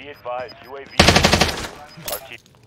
Be advised, UAV. RT.